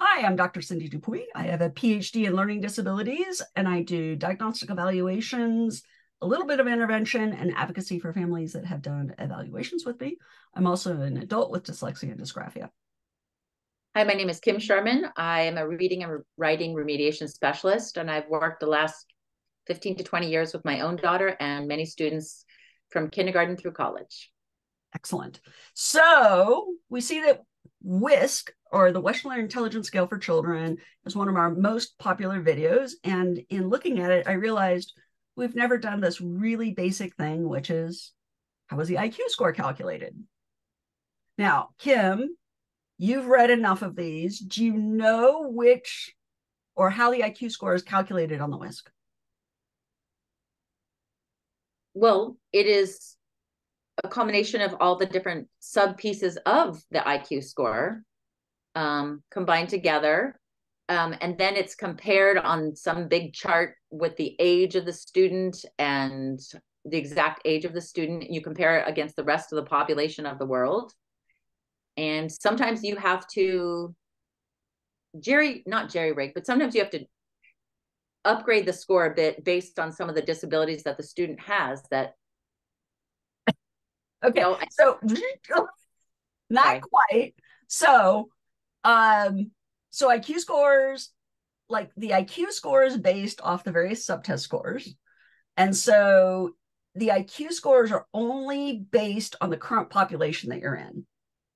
Hi, I'm Dr. Cindy Dupuy. I have a PhD in learning disabilities and I do diagnostic evaluations, a little bit of intervention, and advocacy for families that have done evaluations with me. I'm also an adult with dyslexia and dysgraphia. Hi, my name is Kim Sherman. I am a reading and writing remediation specialist, and I've worked the last 15 to 20 years with my own daughter and many students from kindergarten through college. Excellent. So we see that WISC, or the Wechsler Intelligence Scale for Children, is one of our most popular videos. And in looking at it, I realized we've never done this really basic thing, which is how is the IQ score calculated? Now, Kim, you've read enough of these. Do you know which or how the IQ score is calculated on the WISC? Well, it is a combination of all the different sub pieces of the IQ score um, combined together. Um, and then it's compared on some big chart with the age of the student and the exact age of the student. You compare it against the rest of the population of the world. And sometimes you have to jerry, not jerry rig, but sometimes you have to upgrade the score a bit based on some of the disabilities that the student has that Okay, you know, so not okay. quite. So, um, so IQ scores, like the IQ score is based off the various subtest scores, and so the IQ scores are only based on the current population that you're in.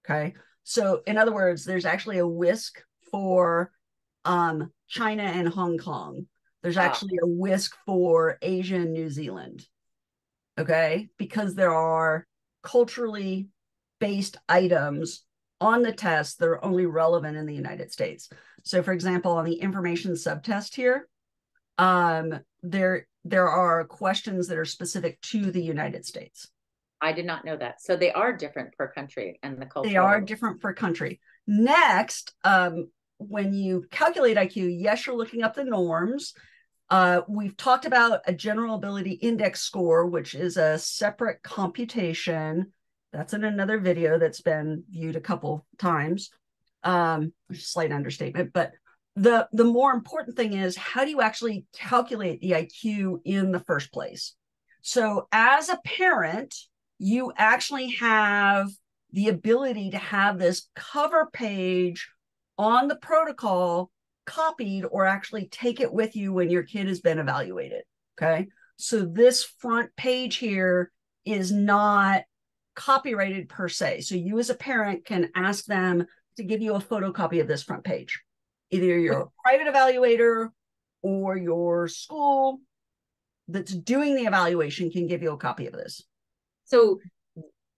Okay, so in other words, there's actually a WISC for um, China and Hong Kong. There's actually a WISC for Asia and New Zealand. Okay, because there are culturally based items on the test that are only relevant in the United States. So, for example, on the information subtest here, um, there there are questions that are specific to the United States. I did not know that. So they are different per country and the culture. They are different per country. Next, um, when you calculate IQ, yes, you're looking up the norms. Uh, we've talked about a general ability index score, which is a separate computation. That's in another video that's been viewed a couple times. Um, slight understatement, but the the more important thing is how do you actually calculate the IQ in the first place? So as a parent, you actually have the ability to have this cover page on the protocol copied or actually take it with you when your kid has been evaluated. Okay. So this front page here is not copyrighted per se. So you as a parent can ask them to give you a photocopy of this front page. Either your private evaluator or your school that's doing the evaluation can give you a copy of this. So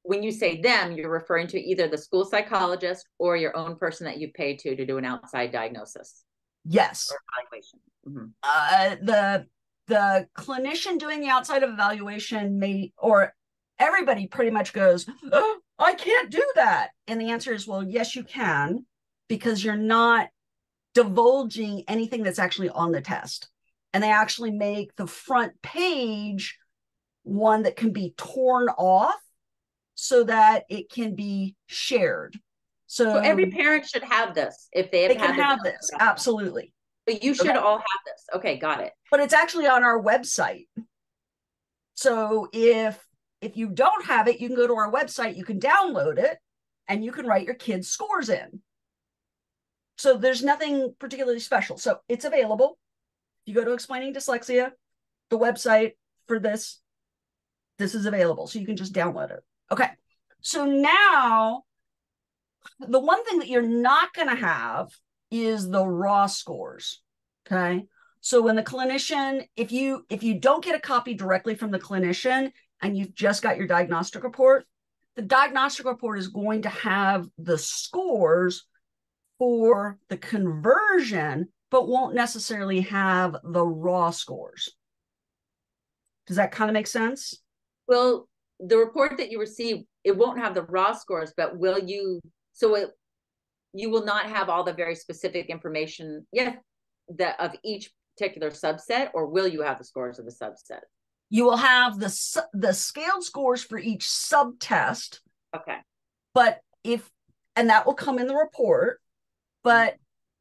when you say them, you're referring to either the school psychologist or your own person that you pay to to do an outside diagnosis. Yes. evaluation. Mm-hmm. Uh, the the clinician doing the outside of evaluation may or everybody pretty much goes, oh, I can't do that. And the answer is, well, yes, you can, because you're not divulging anything that's actually on the test. And they actually make the front page one that can be torn off so that it can be shared. So, so every parent should have this if they have they can have this. Absolutely. But you should okay. all have this. Okay, got it. But it's actually on our website. So if if you don't have it, you can go to our website, you can download it, and you can write your kids' scores in. So there's nothing particularly special. So it's available. You go to explaining dyslexia, the website for this, this is available. So you can just download it. Okay. So now the one thing that you're not going to have is the raw scores. Okay. So when the clinician, if you if you don't get a copy directly from the clinician and you've just got your diagnostic report, the diagnostic report is going to have the scores for the conversion, but won't necessarily have the raw scores. Does that kind of make sense? Well, the report that you receive, it won't have the raw scores, but will you so it, you will not have all the very specific information, yeah, that of each particular subset, or will you have the scores of the subset? You will have the the scaled scores for each subtest. Okay. But if and that will come in the report, but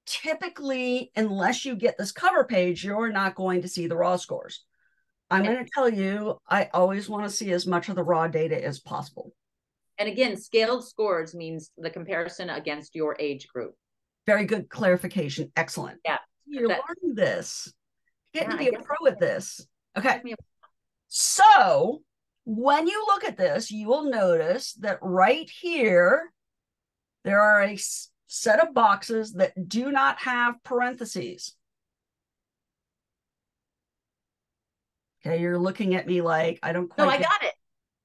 typically, unless you get this cover page, you're not going to see the raw scores. I'm going to tell you, I always want to see as much of the raw data as possible. And again, scaled scores means the comparison against your age group. Very good clarification. Excellent. Yeah. You that, learned this. Get Yeah, to be a pro at this. Okay. Took me a- So when you look at this, you will notice that right here, there are a set of boxes that do not have parentheses. Okay, you're looking at me like I don't quite. No, I got it.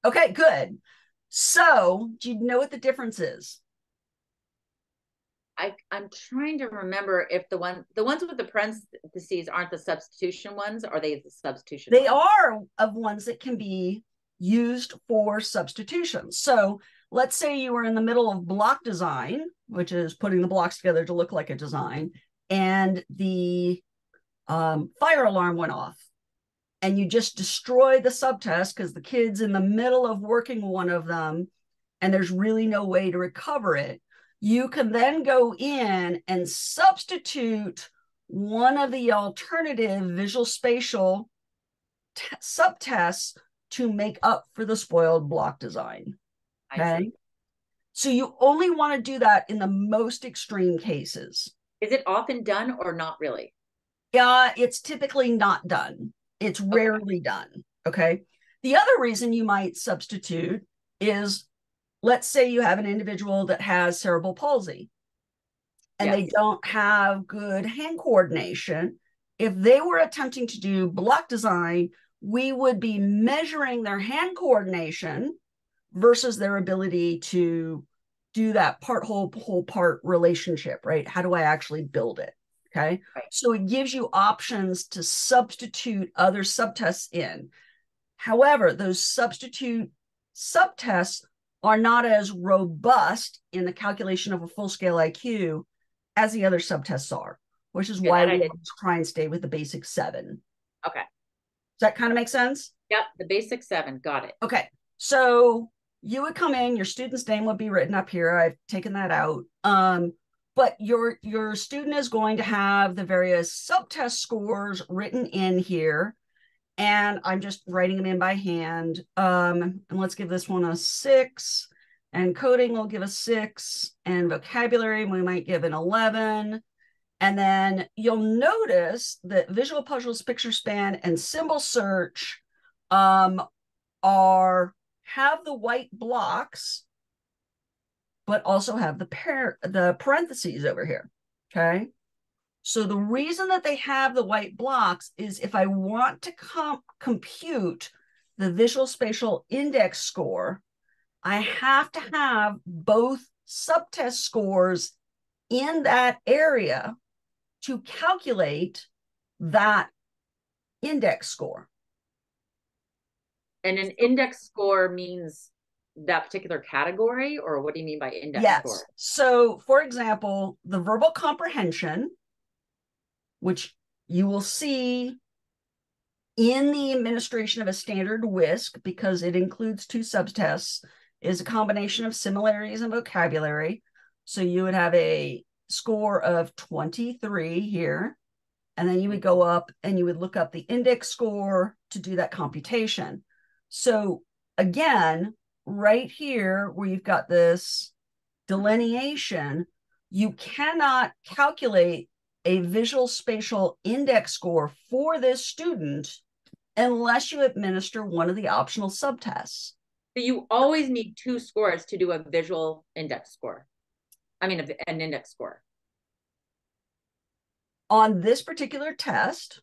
Okay, good. So do you know what the difference is? I, I'm trying to remember if the one the ones with the parentheses aren't the substitution ones, are they the substitution? They ones? are of ones that can be used for substitution. So let's say you were in the middle of block design, which is putting the blocks together to look like a design, and the um, fire alarm went off. And you just destroy the subtest because the kid's in the middle of working one of them and there's really no way to recover it. You can then go in and substitute one of the alternative visual spatial t- subtests to make up for the spoiled block design. Okay. So you only want to do that in the most extreme cases. Is it often done or not really? Yeah, it's typically not done. It's rarely done. Okay. The other reason you might substitute is let's say you have an individual that has cerebral palsy and they don't have good hand coordination. If they were attempting to do block design, we would be measuring their hand coordination versus their ability to do that part whole whole part relationship, right? How do I actually build it? Okay. Right. So it gives you options to substitute other subtests in. However, those substitute subtests are not as robust in the calculation of a full scale IQ as the other subtests are, which is Yeah, why we try and stay with the basic seven. Okay. Does that kind of make sense? Yep. The basic seven. Got it. Okay. So you would come in, your student's name would be written up here. I've taken that out. Um, but your your student is going to have the various subtest scores written in here. And I'm just writing them in by hand. Um, and let's give this one a six. And coding will give a six. And vocabulary, we might give an 11. And then you'll notice that visual puzzles, picture span, and symbol search um, are have the white blocks, but also have the par- the parentheses over here. Okay. So the reason that they have the white blocks is if I want to com- compute the visual spatial index score, I have to have both subtest scores in that area to calculate that index score. And an index score means that particular category, or what do you mean by index yes. score? So, for example, the verbal comprehension, which you will see in the administration of a standard WISC because it includes two subtests, is a combination of similarities and vocabulary. So you would have a score of 23 here, and then you would go up and you would look up the index score to do that computation. So again, right here where you've got this delineation, you cannot calculate a visual spatial index score for this student unless you administer one of the optional subtests. So you always need two scores to do a visual index score. I mean, an index score. On this particular test,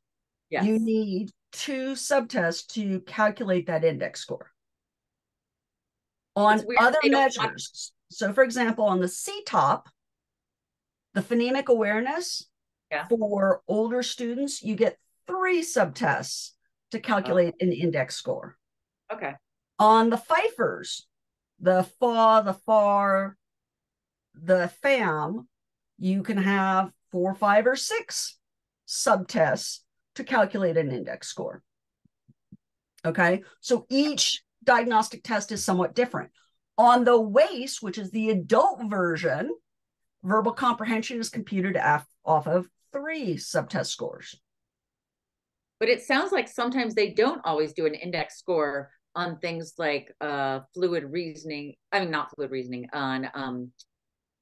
Yes. you need two subtests to calculate that index score. On other they don't have- measures, so for example, on the CTOPP, the phonemic awareness Yeah. for older students, you get three subtests to calculate an index score. okay. On the Feifers, the FA, the FAR, the FAM, you can have four, five, or six subtests to calculate an index score. Okay, so each diagnostic test is somewhat different. On the WAIS, which is the adult version, Verbal comprehension is computed af- off of three subtest scores. But it sounds like sometimes they don't always do an index score on things like uh, fluid reasoning. I mean, not fluid reasoning, on um,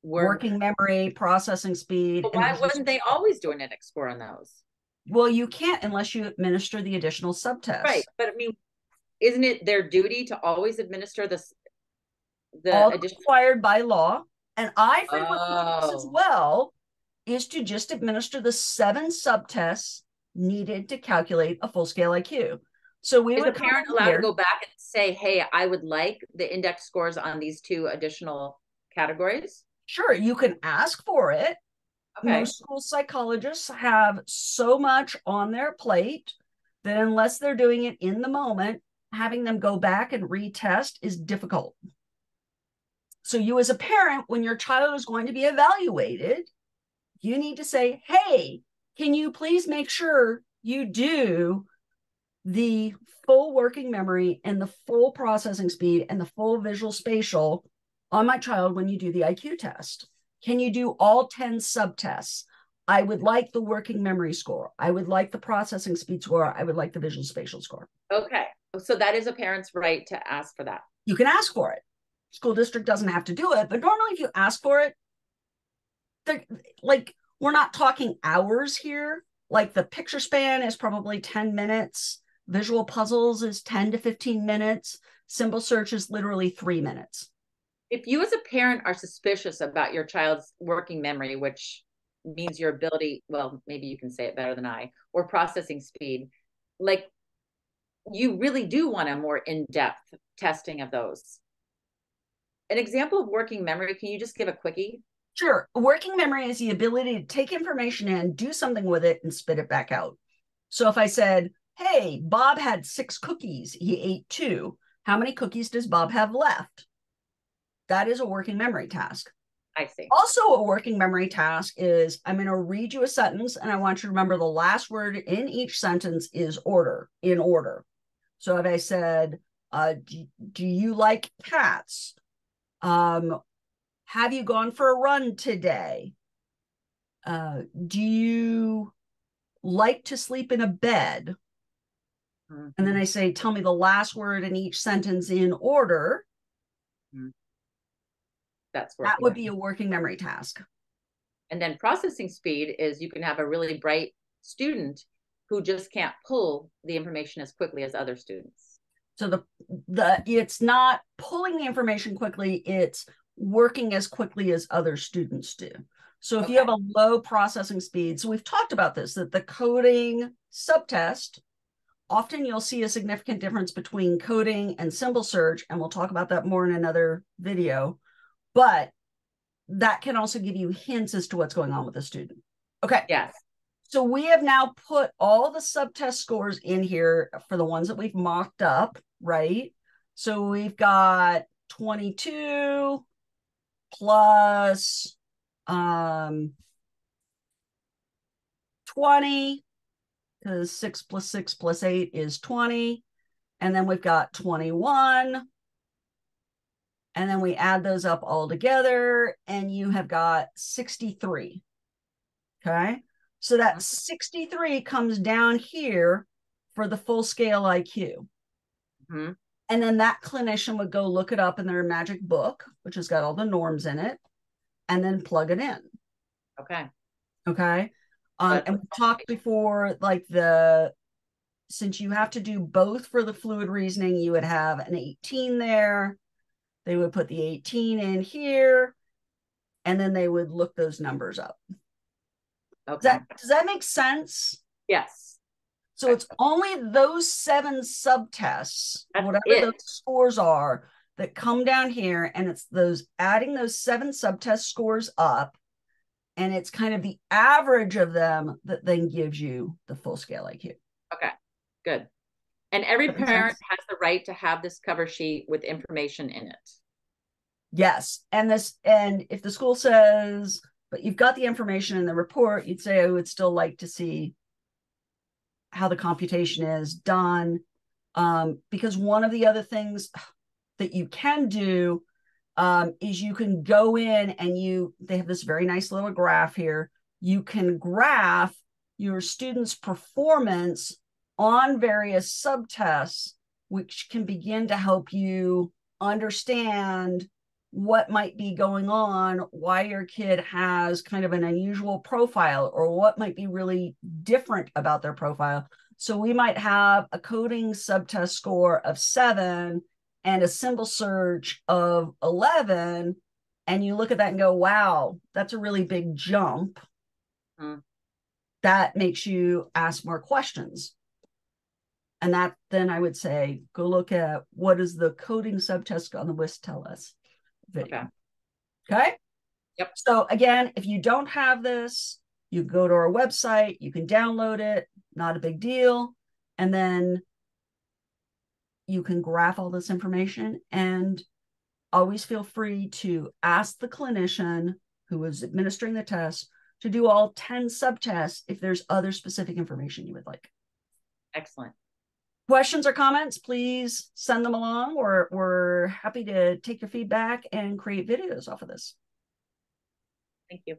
work. working memory, processing speed. why wouldn't they always do an index score on those? Well, you can't unless you administer the additional subtest. Right. But I mean, isn't it their duty to always administer this the All additional- required by law? And I frequently oh. as well, is to just administer the seven subtests needed to calculate a full scale IQ. So we is a parent allowed here, to go back and say, "Hey, I would like the index scores on these two additional categories." Sure, you can ask for it. Okay. Most school psychologists have so much on their plate that unless they're doing it in the moment, having them go back and retest is difficult. So, you as a parent, when your child is going to be evaluated, you need to say, Hey, can you please make sure you do the full working memory and the full processing speed and the full visual spatial on my child when you do the IQ test? Can you do all 10 subtests? I would like the working memory score. I would like the processing speed score. I would like the visual spatial score. Okay. So that is a parent's right to ask for that. You can ask for it. School district doesn't have to do it, but normally if you ask for it, they're like we're not talking hours here. Like the picture span is probably 10 minutes. Visual puzzles is 10 to 15 minutes. Symbol search is literally three minutes. If you as a parent are suspicious about your child's working memory, which means your ability, well, maybe you can say it better than I, or processing speed, like you really do want a more in-depth testing of those. An example of working memory, can you just give a quickie? Sure. Working memory is the ability to take information in, do something with it, and spit it back out. So if I said, hey, Bob had six cookies, he ate two. How many cookies does Bob have left? That is a working memory task. I see. Also, a working memory task is I'm going to read you a sentence and I want you to remember the last word in each sentence is order, in order. So if I said, uh, do, do you like cats? Um, have you gone for a run today? Uh, do you like to sleep in a bed? Mm-hmm. And then I say, tell me the last word in each sentence in order. Mm-hmm. That's that would be a working memory task. And then processing speed is you can have a really bright student who just can't pull the information as quickly as other students. So the the it's not pulling the information quickly, it's working as quickly as other students do. So if okay. you have a low processing speed, so we've talked about this that the coding subtest often you'll see a significant difference between coding and symbol search and we'll talk about that more in another video. But that can also give you hints as to what's going on with the student. Okay. Yes. So we have now put all the subtest scores in here for the ones that we've mocked up, right? So we've got 22 plus um 20 because 6 plus 6 plus 8 is 20 and then we've got 21 and then we add those up all together and you have got 63 okay? So that 63 comes down here for the full scale IQ. Mm-hmm. And then that clinician would go look it up in their magic book, which has got all the norms in it, and then plug it in. Okay. Okay. Um, and we talked before, like the since you have to do both for the fluid reasoning, you would have an 18 there. They would put the 18 in here, and then they would look those numbers up. Okay. Does that, does that make sense? Yes. So it's only those seven subtests, That's whatever it. those scores are, that come down here, and it's those adding those seven subtest scores up, and it's kind of the average of them that then gives you the full scale IQ. Okay, good. And every parent has the right to have this cover sheet with information in it. Yes, and this, and if the school says but you've got the information in the report, you'd say I would still like to see how the computation is done. Um, because one of the other things that you can do um, is you can go in and you they have this very nice little graph here. You can graph your students' performance on various subtests, which can begin to help you understand what might be going on, why your kid has kind of an unusual profile, or what might be really different about their profile. So we might have a coding subtest score of seven and a symbol search of 11. And you look at that and go, wow, that's a really big jump. Hmm. That makes you ask more questions. And that then I would say, go look at what does the coding subtest on the WISC tell us video. Okay. okay. Yep. So again, if you don't have this, you go to our website, you can download it, not a big deal. And then you can graph all this information and always feel free to ask the clinician who is administering the test to do all 10 subtests if there's other specific information you would like. Excellent. Questions or comments, please send them along. We're, we're happy to take your feedback and create videos off of this. Thank you.